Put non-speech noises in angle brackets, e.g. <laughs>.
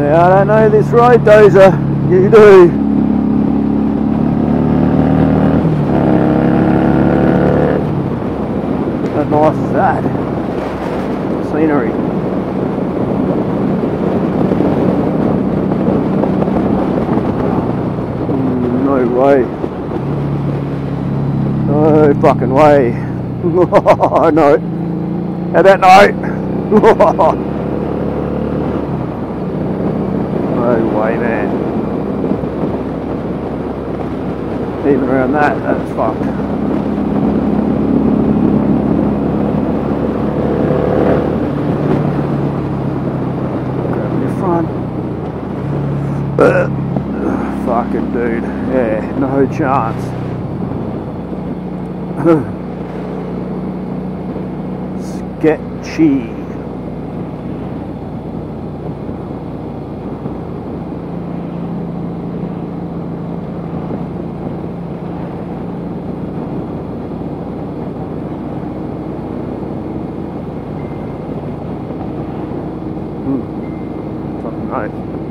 Yeah, I don't know this road, Dozer. You do. How nice is that? Scenery. Mm, No way. No fucking way. <laughs> no. How about no? <laughs> no way, man. Even around that, that's fucked. Grab front. Uh, <clears throat> fucking dude. Yeah, no chance. <clears throat> Sketchy. Hmm. Fucking nice.